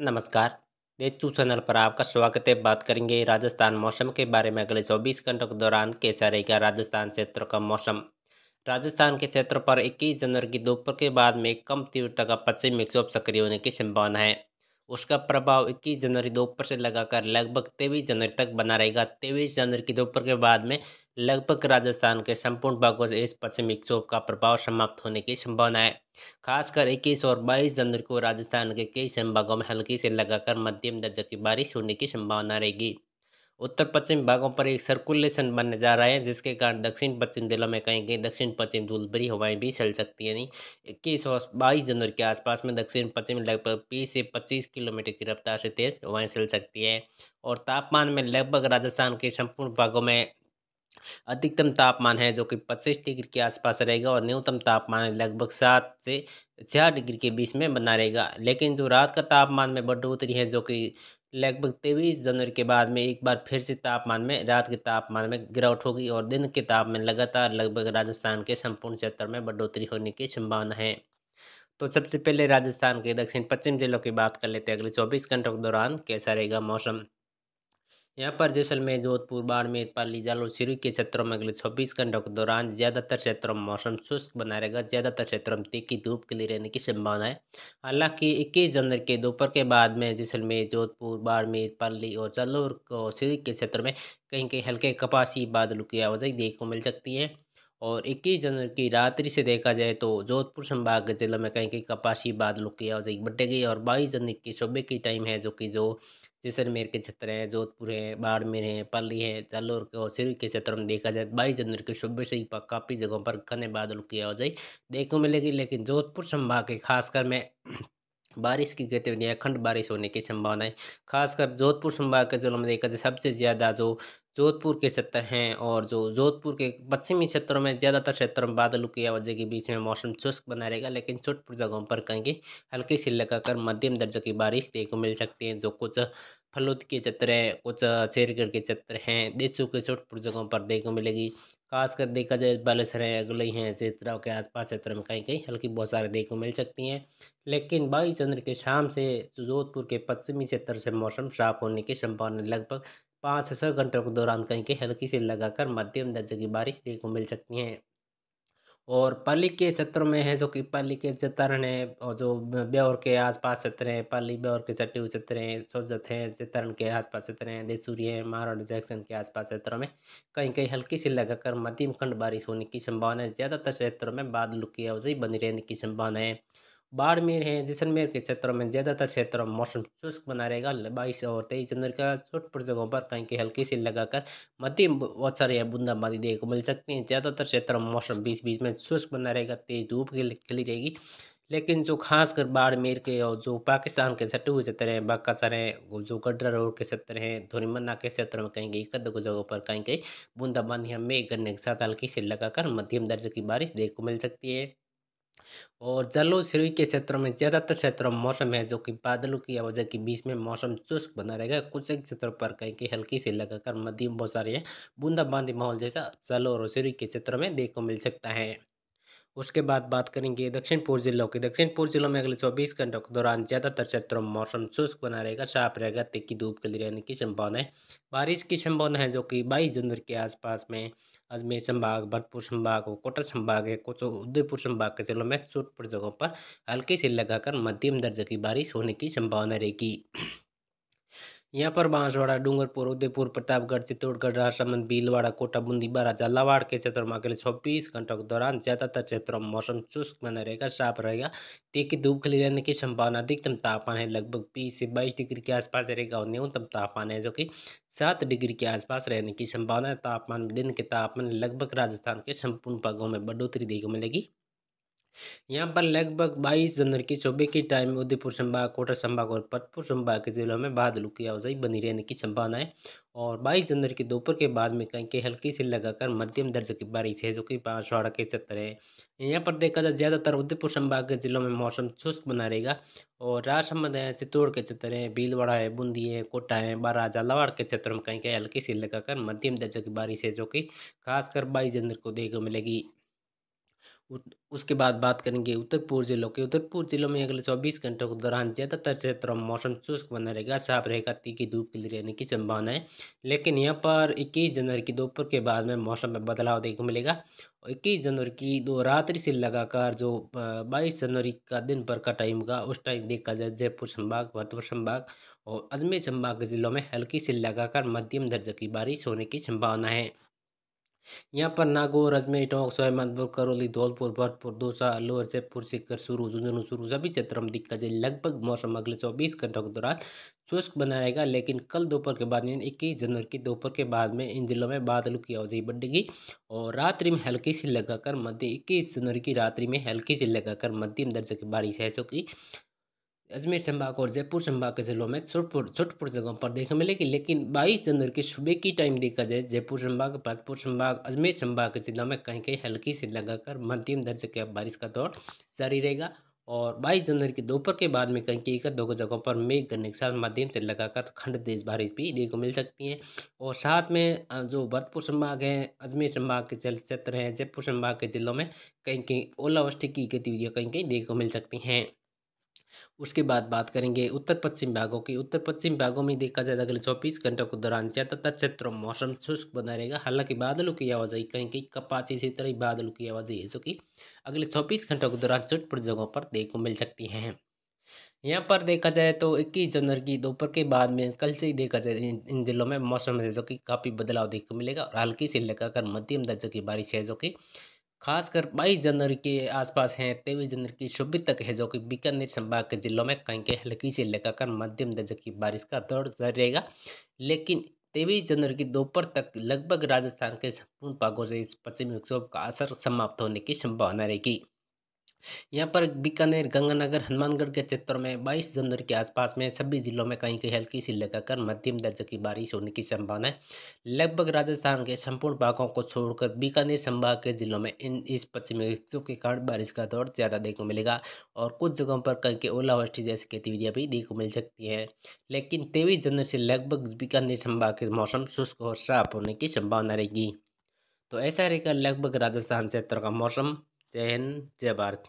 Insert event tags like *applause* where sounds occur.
नमस्कार। देचू चैनल पर आपका स्वागत है। बात करेंगे राजस्थान मौसम के बारे में। अगले 24 घंटों के दौरान कैसा रहेगा राजस्थान क्षेत्र का मौसम? राजस्थान के क्षेत्र पर 21 जनवरी की दोपहर के बाद में कम तीव्रता का पश्चिम विक्षोभ सक्रिय होने की संभावना है। उसका प्रभाव 21 जनवरी दोपहर से लगाकर लगभग तेईस जनवरी तक बना रहेगा। तेईस जनवरी की दोपहर के बाद में लगभग राजस्थान के संपूर्ण भागों से इस पश्चिमी विक्षोभ का प्रभाव समाप्त होने की संभावना है। खासकर 21 और 22 जनवरी को राजस्थान के कई संभागों में हल्की से लगाकर मध्यम दर्जे की बारिश होने की संभावना रहेगी। उत्तर पश्चिम भागों पर एक सर्कुलेशन बनने जा रहा है, जिसके कारण दक्षिण पश्चिम जिलों में कहीं कहीं दक्षिण पश्चिम धूलभरी हवाएँ भी चल सकती हैं। यानी इक्कीस और बाईस जनवरी के आसपास में दक्षिण पश्चिम लगभग बीस से पच्चीस किलोमीटर की रफ्तार से तेज हवाएँ चल सकती है और तापमान में लगभग राजस्थान के संपूर्ण भागों में अधिकतम तापमान है, जो कि पच्चीस डिग्री के आसपास रहेगा और न्यूनतम तापमान लगभग सात से चार डिग्री के बीच में बना रहेगा। लेकिन जो रात का तापमान में बढ़ोतरी है, जो कि लगभग तेईस जनवरी के बाद में एक बार फिर से तापमान में, रात के तापमान में गिरावट होगी और दिन के तापमान लगातार लगभग राजस्थान के संपूर्ण क्षेत्र में बढ़ोतरी होने की संभावना है। तो सबसे पहले राजस्थान के दक्षिण पश्चिम जिलों की बात कर लेते हैं। अगले चौबीस घंटों के दौरान कैसा रहेगा मौसम? यहाँ पर जैसलमेर, जोधपुर, बाड़मेर, पाली, जालोर सिरी के क्षेत्रों में अगले छब्बीस घंटों के दौरान ज़्यादातर क्षेत्रों में मौसम शुष्क बना रहेगा। ज़्यादातर क्षेत्रों में तीखी धूप के लिए रहने की संभावना है। हालाँकि इक्कीस जनवरी के दोपहर के बाद में जैसलमेर, जोधपुर, बाड़मेर, पाली और जालोर और सिरी के क्षेत्र में कहीं कहीं हल्के कपासी, बादलों की आवाजाही देखने को मिल सकती है। और इक्कीस जनवरी की रात्रि से देखा जाए तो जोधपुर संभाग के जिलों में कहीं कहीं कपासी, बादलों की आवाजाही बढ़ेगी और बाईस जनवरी की सुबह की टाइम है जो कि जो जैसलमेर के क्षेत्र हैं, जोधपुर हैं, बाड़मेर हैं, पाली है, जालोर और सिर के क्षेत्र में देखा जाए बाईस जनवरी के सुबह से ही काफ़ी जगहों पर घने बादल की आवाजाही देखने को मिलेगी। लेकिन जोधपुर संभाग के खासकर में *clears throat* बारिश की गतिविधियाँ, अखंड बारिश होने की संभावना है खासकर जोधपुर संभाग के जिलों में देखा जाए सबसे ज़्यादा जो जोधपुर के क्षेत्र हैं और जो जोधपुर के पश्चिमी क्षेत्रों में ज़्यादातर क्षेत्रों में बादलों की आवाजाही के बीच में मौसम शुष्क बना रहेगा, लेकिन छोट जगहों पर कहीं कहीं हल्की सी लगाकर मध्यम दर्जे की बारिश देखने को मिल सकती है, जो कुछ फलूद के क्षेत्र हैं, कुछ शेरगढ़ के क्षेत्र हैं, देशों के छोटपुर जगहों पर देखने को मिलेगी। खासकर देखा जाए बालेसर है, अगले हैं क्षेत्रों के आसपास क्षेत्र में कहीं कहीं हल्की बहुत सारे देखने को मिल सकती हैं। लेकिन बाईस चंद्र के शाम से जोधपुर के पश्चिमी क्षेत्र से मौसम साफ़ होने की संभावना लगभग पाँच से छः घंटों के दौरान कहीं कहीं हल्की से लगाकर मध्यम दर्जे की बारिश देखने को मिल सकती है। और पाली के क्षेत्र में है जो कि पाली के चित्रण है और जो ब्यौर के आसपास क्षेत्र हैं, पाली ब्यौर के चट्टी हुए चित्र हैं, सोजत हैं चित्रण के आसपास क्षेत्र हैं, देसूरी है महाराणा जैक्सन के आसपास क्षेत्रों में कहीं कहीं हल्की सी लगाकर मध्यम खंड बारिश होने की संभावना है। ज़्यादातर क्षेत्रों में बादलों की आवाजाही बनी रहने की संभावना है। बाड़मेर है जैसलमेर के क्षेत्रों में ज़्यादातर क्षेत्रों में मौसम शुष्क बना रहेगा। बाईस और तेईस जनवरी का छोटपुर जगहों पर कहीं कहीं हल्की सी लगाकर मध्यम बहुत सारे बूंदाबांदी देखने को मिल सकती है। ज़्यादातर क्षेत्रों में मौसम बीच बीच में शुष्क बना रहेगा, तेज धूप खिली रहेगी। लेकिन जो खासकर बाड़मेर के और जो पाकिस्तान के सटे हुए क्षेत्र हैं, बाकासर हैं जो कटरा रोड के क्षेत्र हैं धोनीमन्ना के क्षेत्र में कहीं कहीं एक दो जगहों पर कहीं कहीं बूंदाबांदी हमें करने के साथ हल्की से लगाकर मध्यम दर्जे की बारिश देखने को मिल सकती है। और जलोश्री के क्षेत्रों में ज़्यादातर क्षेत्रों में मौसम है, जो कि बादलों की वजह के बीच में मौसम शुष्क बना रहेगा। कुछ एक क्षेत्रों पर कहीं कहीं हल्की से लगाकर मध्यम बहुत सारे बूंदाबांदी माहौल जैसा जलो और सिरी के क्षेत्रों में देखने को मिल सकता है। उसके बाद बात करेंगे दक्षिण पूर्व जिलों की। दक्षिण पूर्व जिलों में अगले चौबीस घंटों के दौरान ज़्यादातर क्षेत्रों में मौसम शुष्क बना रहेगा, साफ़ रहेगा तिक्की धूप लिए रहने की संभावना है। बारिश की संभावना है, जो कि बाईस जनवरी के आसपास में अजमेर संभाग, भरतपुर संभाग और कोटा संभाग है कुछ उदयपुर संभाग के जिलों में छोटपुर जगहों पर हल्की से लगाकर मध्यम दर्जे की बारिश होने की संभावना रहेगी। यहाँ पर बांसवाड़ा, डूंगरपुर, उदयपुर, प्रतापगढ़, चित्तौड़गढ़, राजसमंद, भीलवाड़ा कोटा बूंदी बारा झालावाड़ के क्षेत्रों में अगले चौबीस घंटों के दौरान ज़्यादातर क्षेत्रों में मौसम शुष्क बना रहेगा साफ़ रहेगा। तीखी धूप खिली रहने की संभावना अधिकतम तापमान है लगभग बीस से बाईस डिग्री के आसपास रहेगा और न्यूनतम तापमान है जो कि सात डिग्री के आसपास रहने की संभावना है। तापमान, दिन के तापमान लगभग राजस्थान के संपूर्ण भागों में बढ़ोतरी देखने को मिलेगी। यहाँ पर लगभग 22 जनवरी की सुबह के टाइम में उदयपुर संभाग कोटा संभाग और पतपुर संभाग के जिलों में बादलों की आवाजाही बनी रहने की संभावना है। और 22 जनवरी के दोपहर के बाद में कहीं कहीं हल्की से लगाकर मध्यम दर्जे की बारिश है, जो कि बांसवाड़ा के क्षेत्र है। यहाँ पर देखा जाए, ज़्यादातर उदयपुर संभाग के जिलों में मौसम शुष्क बना रहेगा। और राजसमंद है, चित्तौड़ के क्षेत्र है, भीलवाड़ा है, बूंदी है, कोटा है बारा झालावाड़ के क्षेत्रों में कहीं कहीं हल्की से लगाकर मध्यम दर्जे की बारिश है, जो कि खासकर बाईस जनवरी को देखने मिलेगी। उसके बाद बात करेंगे उत्तर पूर्व जिलों के। उत्तर पूर्व जिलों में अगले चौबीस घंटों के दौरान ज़्यादातर क्षेत्रों में मौसम शुष्क बना रहेगा, साफ़ रहेगा, तीखी धूप खिली रहने की संभावना है। लेकिन यहाँ पर इक्कीस जनवरी की दोपहर के बाद में मौसम में बदलाव देखने को मिलेगा। और इक्कीस जनवरी की दो रात्रि से लगाकर जो बाईस जनवरी का दिन भर का टाइम का उस टाइम देखा जाए जयपुर संभाग भरतपुर संभाग और अजमेर संभाग के जिलों में हल्की से लगाकर मध्यम दर्जे की बारिश होने की संभावना है। यहाँ पर नागौर, अजमेर, टोंक सोहेमदपुर करौली धौलपुर, भरतपुर, दौसा, लोअर जयपुर, सीकर शुरू झुंझुनू शुरू सभी क्षेत्रों में दिक्कत है लगभग मौसम अगले चौबीस घंटों के दौरान शुष्क बना रहेगा लेकिन कल दोपहर के बाद में इक्कीस जनवरी की दोपहर के बाद में इन जिलों में बादलों की आवाजाही बढ़ेगी और रात्रि में हल्की सी लगाकर मध्य, इक्कीस जनवरी की रात्रि में हल्की सी लगाकर मध्यम दर्जे की बारिश है, जो कि अजमेर संभाग और जयपुर संभाग के जिलों में छोटपुर छोटपुर जगहों पर देखने मिलेगी लेकिन 22 जनवरी की सुबह की टाइम देखा जाए, जयपुर संभाग भरतपुर संभाग, अजमेर संभाग के जिलों में कहीं कहीं हल्की से लगाकर मध्यम दर्ज के बारिश का दौर जारी रहेगा और 22 जनवरी के दोपहर के बाद में कहीं कहीं दो जगहों पर मेघ गरने के साथ मध्यम से लगाकर खंड तेज बारिश भी देखने को मिल सकती है। और साथ में जो भरतपुर संभाग है, अजमेर संभाग के जल क्षेत्र हैं, जयपुर संभाग के जिलों में कहीं कहीं ओलावृष्टि की गतिविधियाँ कहीं कहीं देखने को मिल सकती हैं। उसके बाद बात करेंगे उत्तर पश्चिम भागों की। उत्तर पश्चिम भागों में देखा जाए अगले चौबीस घंटों के दौरान ज़्यादातर क्षेत्रों में मौसम शुष्क बना रहेगा। हालाँकि बादलों की आवाजाही कहीं कहीं कपाची इसी तरह बादलों की आवाजाही है जो कि अगले चौबीस घंटों के दौरान चुटपुट जगहों पर देखने मिल सकती हैं। यहाँ पर देखा जाए तो इक्कीस जनवरी की दोपहर के बाद में कल से ही देखा जाए इन, इन जिलों में मौसम है जो कि काफ़ी बदलाव देखने को मिलेगा और हल्की से लगाकर मध्यम दर्जे की बारिश है जो कि खासकर बाईस जनवरी के आसपास हैं, तेईस जनवरी की सुबह तक है, जो कि बीकानेर संभाग के जिलों में कहीं कहीं हल्की से लेकर मध्यम दर्जे की बारिश का दौर जारी रहेगा। लेकिन तेईस जनवरी की दोपहर तक लगभग राजस्थान के संपूर्ण भागों से इस पश्चिमी विक्षोभ का असर समाप्त होने की संभावना रहेगी। यहाँ पर बीकानेर, गंगानगर, हनुमानगढ़ के क्षेत्रों में 22 जनवरी के आसपास में सभी जिलों में कहीं कहीं हल्की सी लगाकर मध्यम दर्जे की बारिश होने की संभावना है। लगभग राजस्थान के संपूर्ण भागों को छोड़कर बीकानेर संभाग के जिलों में इन इस पश्चिमी विक्षोभ के कारण बारिश का दौर ज़्यादा देखने को मिलेगा और कुछ जगहों पर कहीं के ओलावृष्टि जैसी गतिविधियाँ भी देखने को मिल सकती हैं। लेकिन तेईस जनवरी से लगभग बीकानेर संभाग के मौसम शुष्क और साफ़ होने की संभावना रहेगी। तो ऐसा रहेगा लगभग राजस्थान क्षेत्र का मौसम, जय हिंद, जय भारत।